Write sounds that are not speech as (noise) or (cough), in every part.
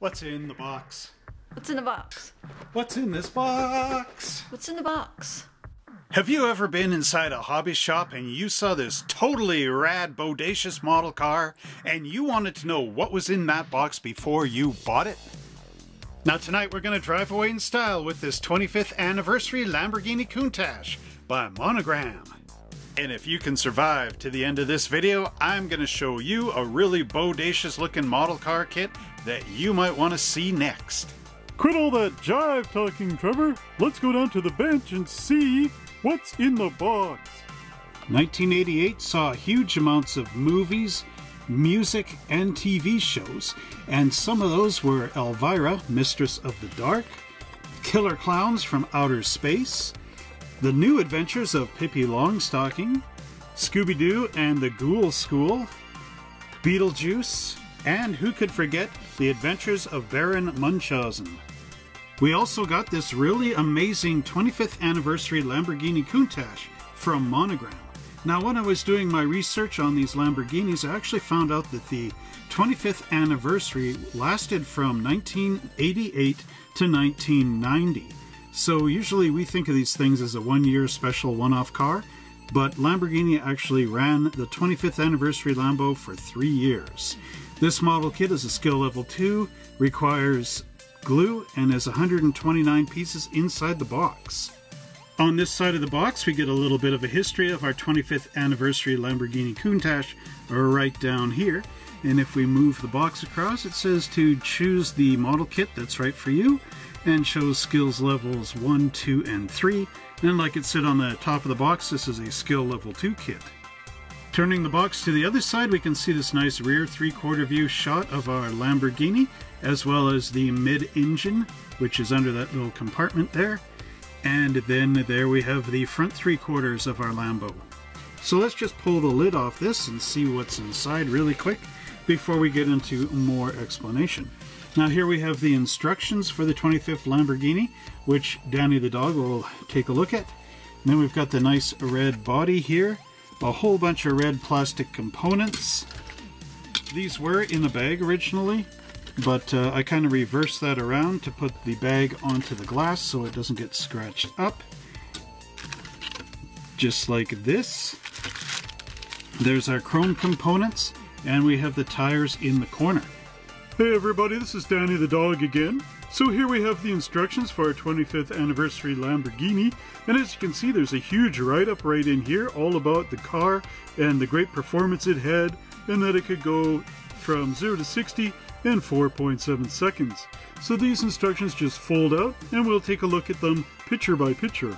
What's in the box? What's in the box? What's in this box? What's in the box? Have you ever been inside a hobby shop and you saw this totally rad, bodacious model car and you wanted to know what was in that box before you bought it? Now, tonight we're going to drive away in style with this 25th anniversary Lamborghini Countach by Monogram. And if you can survive to the end of this video, I'm going to show you a really bodacious looking model car kit that you might want to see next. Quit all that jive talking, Trevor. Let's go down to the bench and see what's in the box. 1988 saw huge amounts of movies, music, and TV shows, and some of those were Elvira, Mistress of the Dark, Killer Clowns from Outer Space, The New Adventures of Pippi Longstocking, Scooby Doo and the Ghoul School, Beetlejuice, and who could forget The Adventures of Baron Munchausen. We also got this really amazing 25th anniversary Lamborghini Countach from Monogram. Now, when I was doing my research on these Lamborghinis, I actually found out that the 25th anniversary lasted from 1988 to 1990. So usually we think of these things as a one-year special one-off car, but Lamborghini actually ran the 25th anniversary Lambo for three years. This model kit is a skill level 2, requires glue, and has 129 pieces inside the box. On this side of the box, we get a little bit of a history of our 25th anniversary Lamborghini Countach right down here. And if we move the box across, it says to choose the model kit that's right for you and shows skills levels 1, 2, and 3. And like it said on the top of the box, this is a skill level 2 kit. Turning the box to the other side, we can see this nice rear three-quarter view shot of our Lamborghini, as well as the mid-engine, which is under that little compartment there. And then there we have the front three quarters of our Lambo. So let's just pull the lid off this and see what's inside really quick before we get into more explanation. Now here we have the instructions for the 25th Lamborghini, which Danny the dog will take a look at. And then we've got the nice red body here, a whole bunch of red plastic components. These were in a bag originally, but uh, I kind of reversed that around to put the bag onto the glass so it doesn't get scratched up. Just like this. There's our chrome components, and we have the tires in the corner. Hey everybody, this is Danny the dog again. So here we have the instructions for our 25th anniversary Lamborghini, and as you can see there's a huge write-up right in here all about the car and the great performance it had, and that it could go from 0 to 60 in 4.7 seconds. So these instructions just fold out, and we'll take a look at them picture by picture.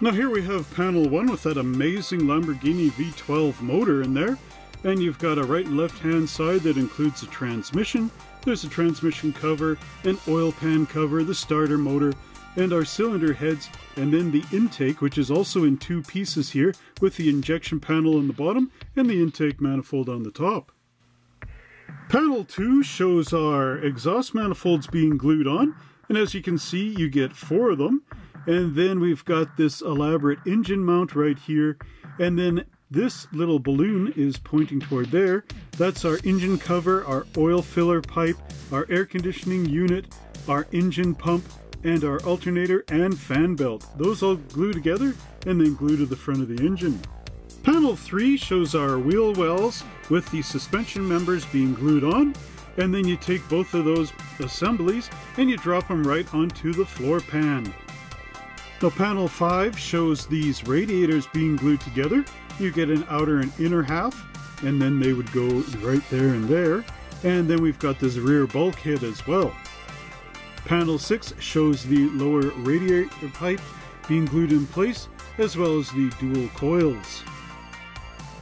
Now here we have panel 1 with that amazing Lamborghini V12 motor in there, and you've got a right and left hand side that includes a transmission, there's a transmission cover, an oil pan cover, the starter motor, and our cylinder heads, and then the intake, which is also in two pieces here, with the injection panel on the bottom and the intake manifold on the top. Panel 2 shows our exhaust manifolds being glued on, and as you can see, you get four of them. And then we've got this elaborate engine mount right here, and then this little balloon is pointing toward there. That's our engine cover, our oil filler pipe, our air conditioning unit, our engine pump, and our alternator and fan belt. Those all glue together and then glue to the front of the engine. Panel 3 shows our wheel wells with the suspension members being glued on, and then you take both of those assemblies and you drop them right onto the floor pan. Now panel 5 shows these radiators being glued together. You get an outer and inner half, and then they would go right there and there. And then we've got this rear bulkhead as well. Panel 6 shows the lower radiator pipe being glued in place, as well as the dual coils.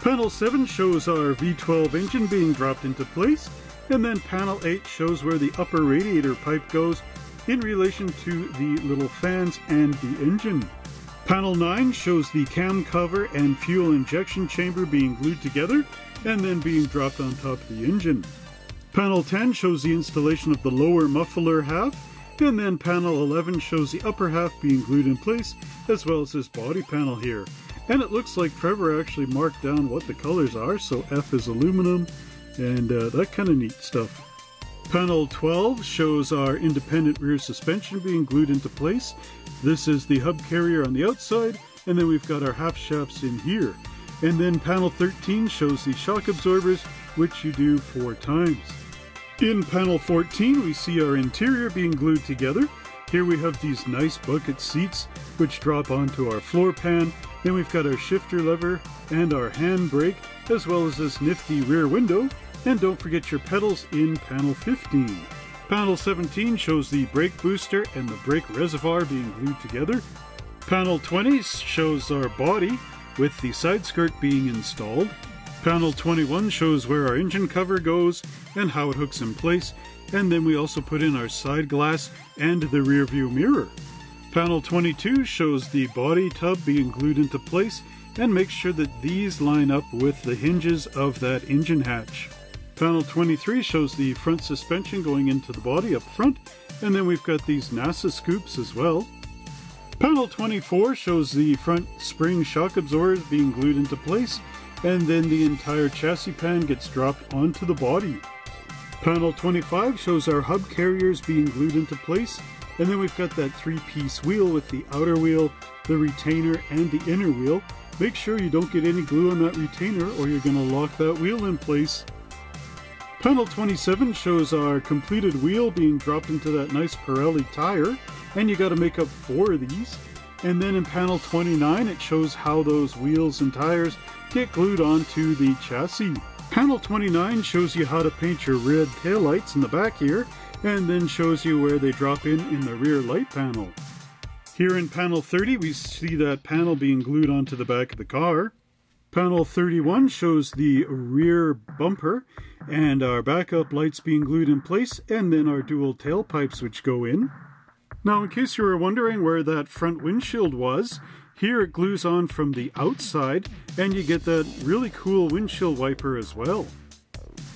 Panel 7 shows our V12 engine being dropped into place, and then panel 8 shows where the upper radiator pipe goes in relation to the little fans and the engine. Panel 9 shows the cam cover and fuel injection chamber being glued together and then being dropped on top of the engine. Panel 10 shows the installation of the lower muffler half, and then panel 11 shows the upper half being glued in place, as well as this body panel here. And it looks like Trevor actually marked down what the colors are, so F is aluminum, and uh, that kind of neat stuff. Panel 12 shows our independent rear suspension being glued into place. This is the hub carrier on the outside, and then we've got our half shafts in here. And then panel 13 shows the shock absorbers, which you do four times. In panel 14, we see our interior being glued together. Here we have these nice bucket seats, which drop onto our floor pan. Then we've got our shifter lever and our handbrake, as well as this nifty rear window. And don't forget your pedals in panel 15. Panel 17 shows the brake booster and the brake reservoir being glued together. Panel 20 shows our body with the side skirt being installed. Panel 21 shows where our engine cover goes and how it hooks in place, and then we also put in our side glass and the rear view mirror. Panel 22 shows the body tub being glued into place and makes sure that these line up with the hinges of that engine hatch. Panel 23 shows the front suspension going into the body up front, and then we've got these NASA scoops as well. Panel 24 shows the front spring shock absorbers being glued into place, and then the entire chassis pan gets dropped onto the body. Panel 25 shows our hub carriers being glued into place, and then we've got that three-piece wheel with the outer wheel, the retainer, and the inner wheel. Make sure you don't get any glue on that retainer or you're going to lock that wheel in place. Panel 27 shows our completed wheel being dropped into that nice Pirelli tire, and you got to make up four of these. And then in panel 29, it shows how those wheels and tires get glued onto the chassis. Panel 29 shows you how to paint your red taillights in the back here, and then shows you where they drop in in the rear light panel. Here in panel 30, we see that panel being glued onto the back of the car. Panel 31 shows the rear bumper and our backup lights being glued in place, and then our dual tailpipes which go in. Now, in case you were wondering where that front windshield was, here it glues on from the outside, and you get that really cool windshield wiper as well.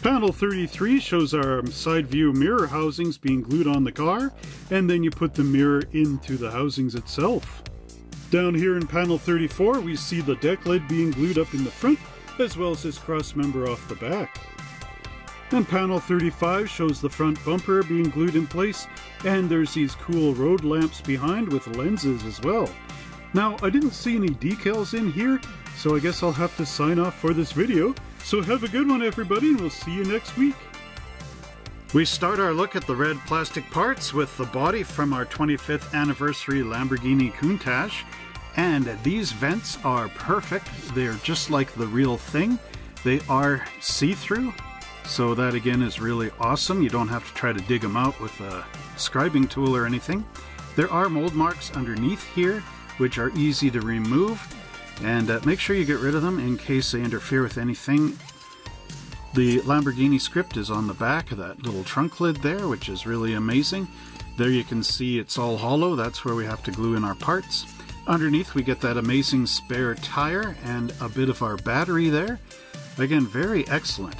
Panel 33 shows our side view mirror housings being glued on the car, and then you put the mirror into the housings itself. Down here in panel 34, we see the deck lid being glued up in the front, as well as this cross member off the back. And panel 35 shows the front bumper being glued in place, and there's these cool road lamps behind with lenses as well. Now, I didn't see any decals in here, so I guess I'll have to sign off for this video. So have a good one, everybody, and we'll see you next week. We start our look at the red plastic parts with the body from our 25th anniversary Lamborghini Countach. And these vents are perfect. They're just like the real thing. They are see-through, so that again is really awesome. You don't have to try to dig them out with a scribing tool or anything. There are mold marks underneath here, which are easy to remove. And uh, make sure you get rid of them in case they interfere with anything. The Lamborghini script is on the back of that little trunk lid there, which is really amazing. There you can see it's all hollow. That's where we have to glue in our parts. Underneath we get that amazing spare tire and a bit of our battery there. Again, very excellent.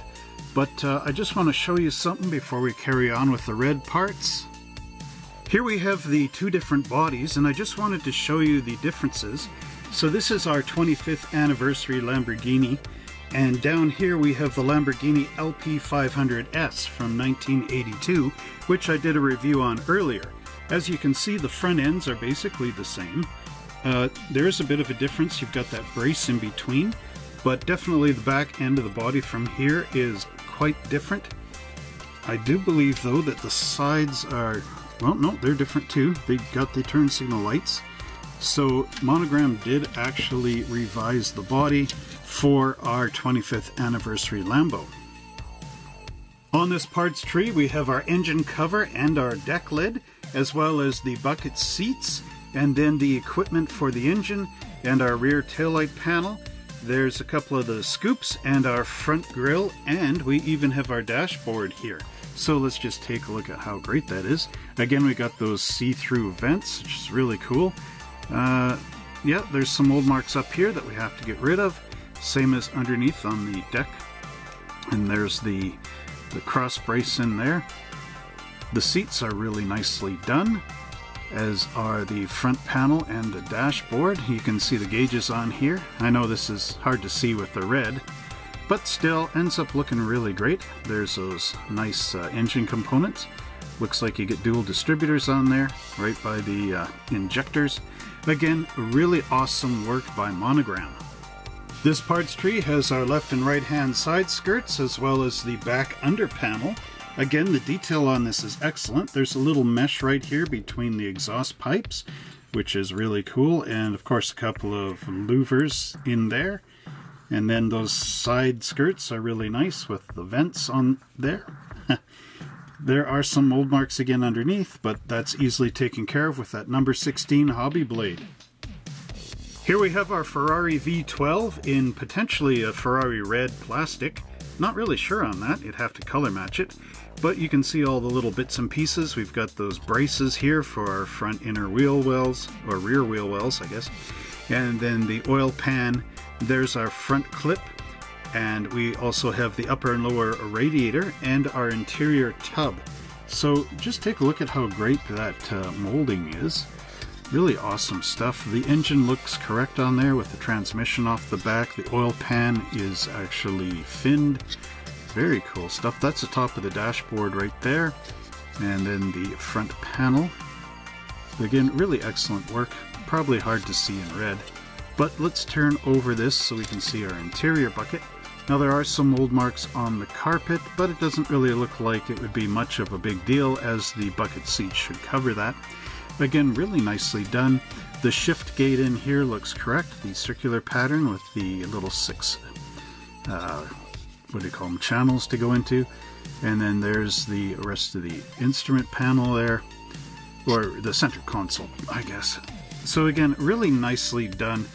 But uh, I just want to show you something before we carry on with the red parts. Here we have the two different bodies and I just wanted to show you the differences. So this is our 25th anniversary Lamborghini and down here we have the Lamborghini LP500S from 1982 which I did a review on earlier. As you can see the front ends are basically the same. Uh, there is a bit of a difference, you've got that brace in between, but definitely the back end of the body from here is quite different. I do believe though that the sides are, well no, they're different too. They've got the turn signal lights. So Monogram did actually revise the body for our 25th anniversary Lambo. On this parts tree we have our engine cover and our deck lid, as well as the bucket seats, and then the equipment for the engine and our rear taillight panel. There's a couple of the scoops and our front grille, and we even have our dashboard here. So let's just take a look at how great that is. Again, we got those see-through vents, which is really cool. Uh, yeah, there's some mold marks up here that we have to get rid of. Same as underneath on the deck. And there's the, the cross brace in there. The seats are really nicely done, as are the front panel and the dashboard. You can see the gauges on here. I know this is hard to see with the red, but still ends up looking really great. There's those nice uh, engine components. Looks like you get dual distributors on there, right by the uh, injectors. Again, really awesome work by Monogram. This parts tree has our left and right hand side skirts as well as the back under panel. Again, the detail on this is excellent. There's a little mesh right here between the exhaust pipes, which is really cool, and of course a couple of louvers in there. And then those side skirts are really nice with the vents on there. (laughs) there are some mold marks again underneath, but that's easily taken care of with that number 16 hobby blade. Here we have our Ferrari V12 in potentially a Ferrari red plastic. Not really sure on that, you'd have to color match it. But you can see all the little bits and pieces. We've got those braces here for our front inner wheel wells, or rear wheel wells, I guess. And then the oil pan, there's our front clip. And we also have the upper and lower radiator and our interior tub. So just take a look at how great that uh, molding is. Really awesome stuff. The engine looks correct on there with the transmission off the back. The oil pan is actually finned. Very cool stuff. That's the top of the dashboard right there. And then the front panel. Again, really excellent work. Probably hard to see in red. But let's turn over this so we can see our interior bucket. Now there are some mold marks on the carpet, but it doesn't really look like it would be much of a big deal as the bucket seat should cover that. Again, really nicely done. The shift gate in here looks correct. The circular pattern with the little six, uh, what do you call them, channels to go into. And then there's the rest of the instrument panel there, or the center console, I guess. So again, really nicely done.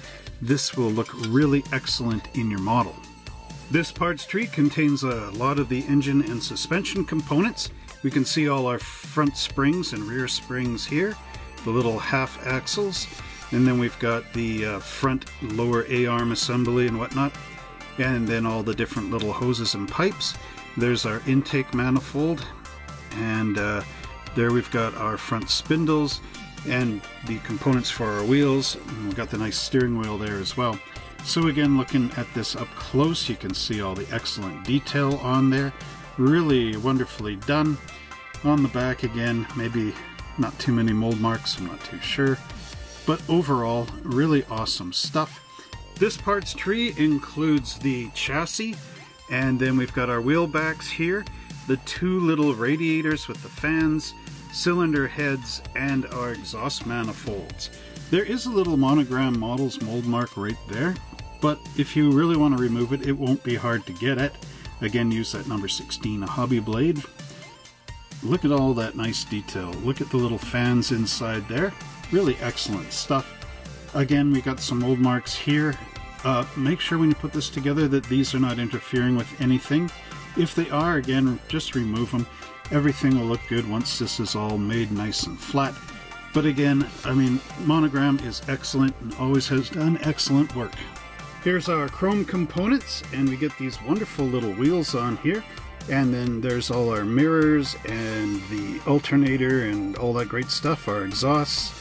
This will look really excellent in your model. This parts tree contains a lot of the engine and suspension components. We can see all our front springs and rear springs here the little half axles, and then we've got the uh, front lower A-arm assembly and whatnot, and then all the different little hoses and pipes. There's our intake manifold, and uh, there we've got our front spindles and the components for our wheels. And we've got the nice steering wheel there as well. So again, looking at this up close, you can see all the excellent detail on there. Really wonderfully done. On the back again, maybe not too many mold marks, I'm not too sure. But overall, really awesome stuff. This parts tree includes the chassis, and then we've got our wheel backs here, the two little radiators with the fans, cylinder heads, and our exhaust manifolds. There is a little monogram models mold mark right there, but if you really want to remove it, it won't be hard to get it. Again, use that number 16 hobby blade Look at all that nice detail. Look at the little fans inside there. Really excellent stuff. Again, we got some old marks here. Uh, make sure when you put this together that these are not interfering with anything. If they are, again, just remove them. Everything will look good once this is all made nice and flat. But again, I mean, Monogram is excellent and always has done excellent work. Here's our chrome components, and we get these wonderful little wheels on here. And then there's all our mirrors and the alternator and all that great stuff, our exhausts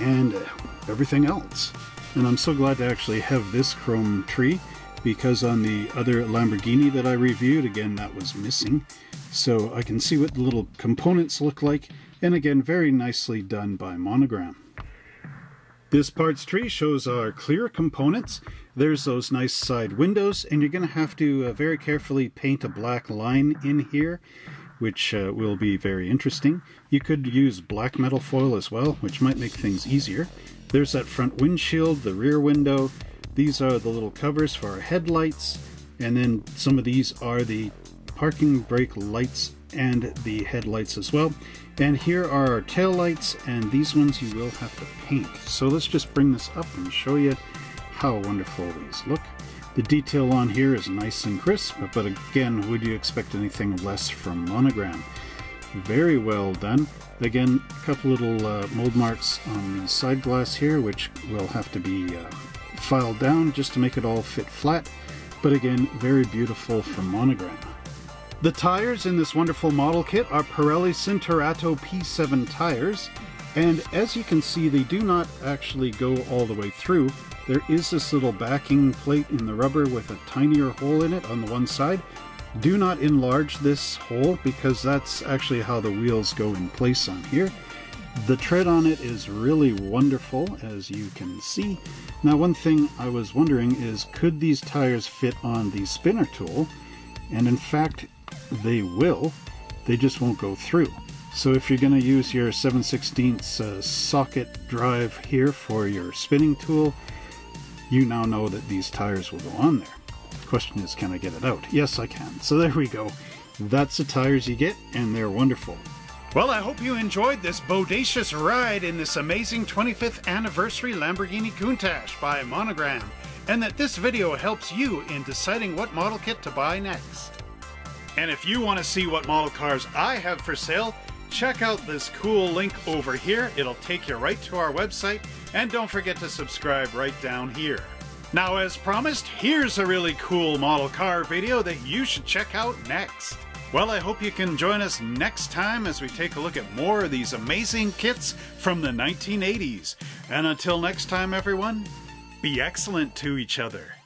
and uh, everything else. And I'm so glad to actually have this chrome tree because on the other Lamborghini that I reviewed, again, that was missing. So I can see what the little components look like. And again, very nicely done by Monogram. This parts tree shows our clear components. There's those nice side windows, and you're going to have to uh, very carefully paint a black line in here, which uh, will be very interesting. You could use black metal foil as well, which might make things easier. There's that front windshield, the rear window. These are the little covers for our headlights, and then some of these are the parking brake lights and the headlights as well. And here are our tail lights, and these ones you will have to paint. So let's just bring this up and show you how wonderful these look. The detail on here is nice and crisp, but again, would you expect anything less from Monogram? Very well done. Again, a couple little uh, mold marks on the side glass here, which will have to be uh, filed down just to make it all fit flat. But again, very beautiful from Monogram. The tires in this wonderful model kit are Pirelli Cinturato P7 tires, and as you can see, they do not actually go all the way through. There is this little backing plate in the rubber with a tinier hole in it on the one side. Do not enlarge this hole because that's actually how the wheels go in place on here. The tread on it is really wonderful, as you can see. Now, one thing I was wondering is, could these tires fit on the spinner tool? And in fact, they will. They just won't go through. So if you're going to use your 7 16 uh, socket drive here for your spinning tool, you now know that these tires will go on there. Question is, can I get it out? Yes, I can. So there we go. That's the tires you get, and they're wonderful. Well, I hope you enjoyed this bodacious ride in this amazing 25th anniversary Lamborghini Countach by Monogram, and that this video helps you in deciding what model kit to buy next. And if you want to see what model cars I have for sale, check out this cool link over here. It'll take you right to our website, and don't forget to subscribe right down here. Now, as promised, here's a really cool model car video that you should check out next. Well, I hope you can join us next time as we take a look at more of these amazing kits from the 1980s. And until next time, everyone, be excellent to each other.